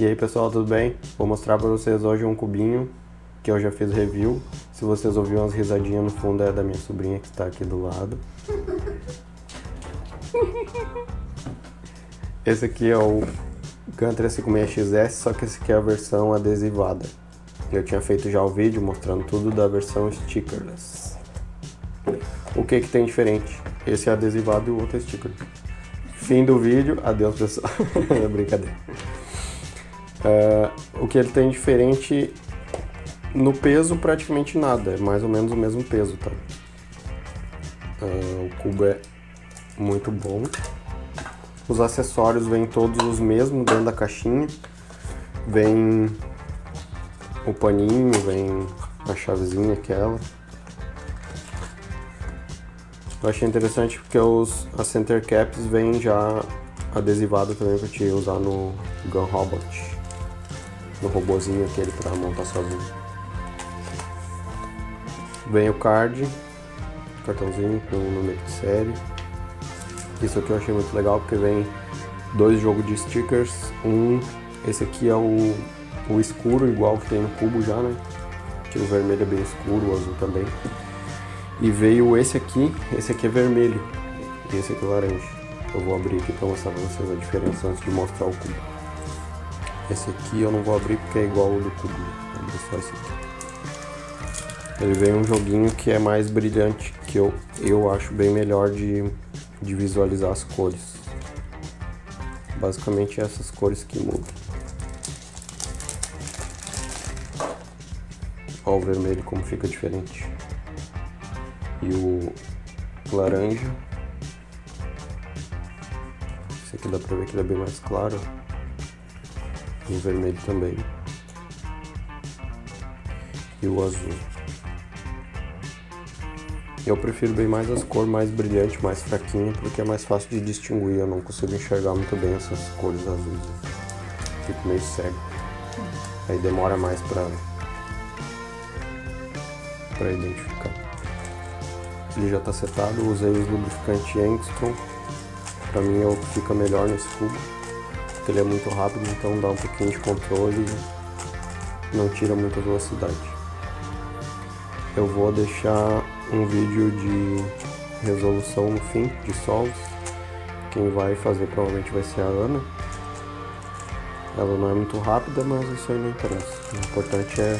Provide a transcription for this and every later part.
E aí pessoal, tudo bem? Vou mostrar para vocês hoje um cubinho que eu já fiz review. Se vocês ouviram umas risadinhas no fundo é da minha sobrinha que está aqui do lado. Esse aqui é o GAN 356XS, só que esse aqui é a versão adesivada. Eu tinha feito já o vídeo mostrando tudo da versão stickerless. O que que tem diferente? Esse é adesivado e o outro é sticker. Fim do vídeo, adeus pessoal. Brincadeira. Uh, o que ele tem diferente no peso praticamente nada, é mais ou menos o mesmo peso, tá? Uh, o cubo é muito bom. Os acessórios vêm todos os mesmos dentro da caixinha. Vem o paninho, vem a chavezinha aquela. Eu achei interessante porque os, as center caps vêm já adesivado também para te usar no Gun Robot. No robozinho aquele para montar sozinho. Vem o card, cartãozinho com o número de série. Isso aqui eu achei muito legal porque vem dois jogos de stickers. Um, esse aqui é o, o escuro, igual que tem no cubo já, né? Que o vermelho é bem escuro, o azul também. E veio esse aqui, esse aqui é vermelho e esse aqui é laranja. Eu vou abrir aqui para mostrar para vocês a diferença antes de mostrar o cubo. Esse aqui eu não vou abrir porque é igual ao do cubo, vou abrir só esse aqui. Ele vem um joguinho que é mais brilhante, que eu, eu acho bem melhor de, de visualizar as cores. Basicamente essas cores que mudam. Olha o vermelho como fica diferente e o laranja. Esse aqui dá pra ver que ele é bem mais claro. O vermelho também. E o azul. Eu prefiro bem mais as cores mais brilhantes, mais fraquinhas, porque é mais fácil de distinguir. Eu não consigo enxergar muito bem essas cores azuis. Fico meio cego. Aí demora mais pra, pra identificar. Ele já está setado, usei o lubrificante Angstrom. Para mim é o que fica melhor nesse cubo. Ele é muito rápido, então dá um pouquinho de controle e não tira muita velocidade. Eu vou deixar um vídeo de resolução no fim, de solos. Quem vai fazer provavelmente vai ser a Ana. Ela não é muito rápida, mas isso aí não interessa. O importante é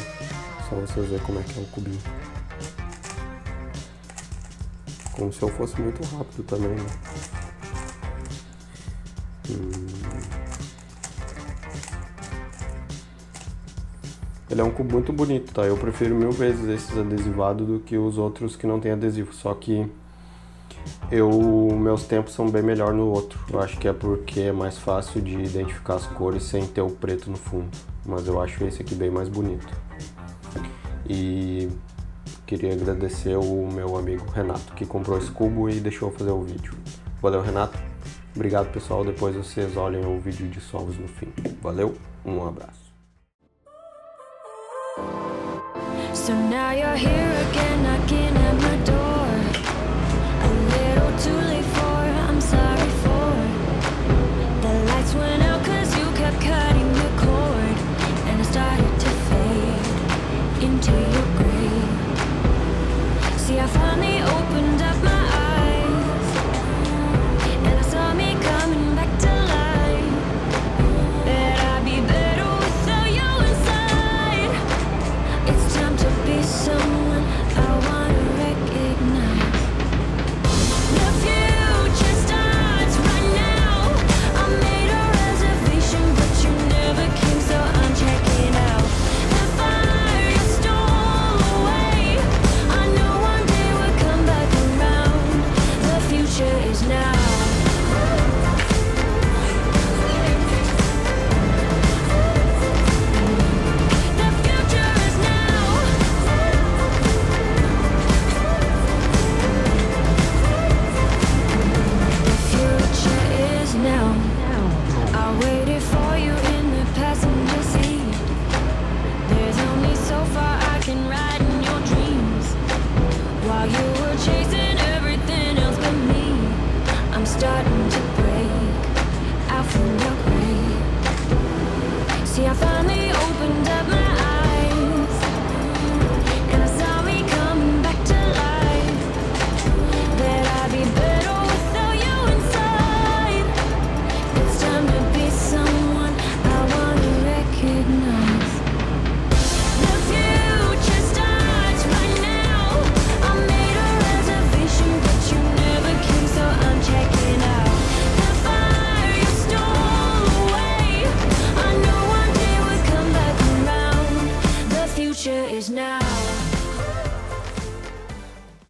só vocês verem como é que é o cubinho. Como se eu fosse muito rápido também, né? Hum. Ele é um cubo muito bonito, tá? Eu prefiro mil vezes esses adesivados do que os outros que não tem adesivo. Só que eu meus tempos são bem melhor no outro. Eu acho que é porque é mais fácil de identificar as cores sem ter o preto no fundo. Mas eu acho esse aqui bem mais bonito. E Queria agradecer o meu amigo Renato que comprou esse cubo e deixou eu fazer o vídeo. Valeu, Renato. Obrigado, pessoal. Depois vocês olhem o vídeo de sovos no fim. Valeu, um abraço. So now you're here